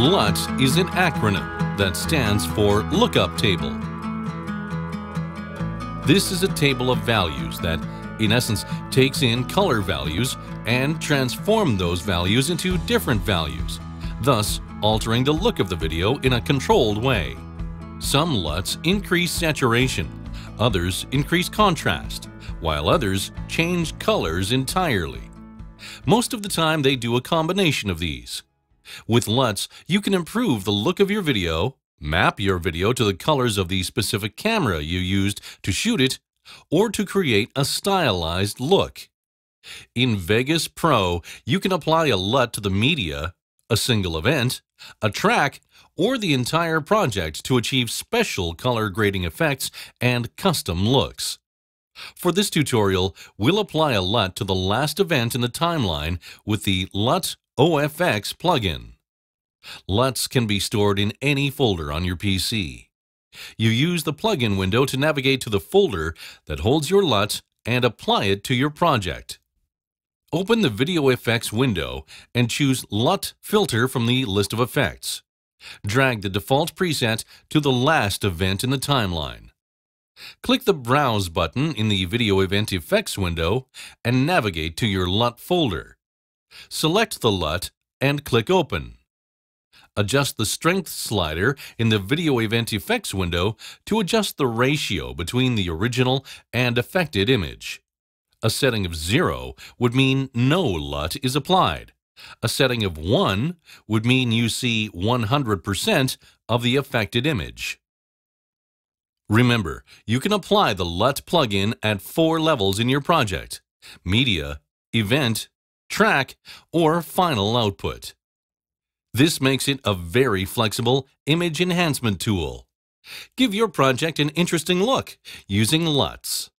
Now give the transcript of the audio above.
LUT is an acronym that stands for Lookup Table. This is a table of values that, in essence, takes in color values and transform those values into different values, thus altering the look of the video in a controlled way. Some LUTs increase saturation, others increase contrast, while others change colors entirely. Most of the time they do a combination of these. With LUTs, you can improve the look of your video, map your video to the colors of the specific camera you used to shoot it, or to create a stylized look. In Vegas Pro, you can apply a LUT to the media, a single event, a track, or the entire project to achieve special color grading effects and custom looks. For this tutorial, we'll apply a LUT to the last event in the timeline with the LUT OFX plugin. LUTs can be stored in any folder on your PC. You use the plugin window to navigate to the folder that holds your LUT and apply it to your project. Open the Video Effects window and choose LUT Filter from the list of effects. Drag the default preset to the last event in the timeline. Click the Browse button in the Video Event Effects window and navigate to your LUT folder. Select the LUT and click Open. Adjust the Strength slider in the Video Event Effects window to adjust the ratio between the original and affected image. A setting of 0 would mean no LUT is applied. A setting of 1 would mean you see 100% of the affected image. Remember, you can apply the LUT plugin at four levels in your project, Media, Event, track, or final output. This makes it a very flexible image enhancement tool. Give your project an interesting look using LUTs.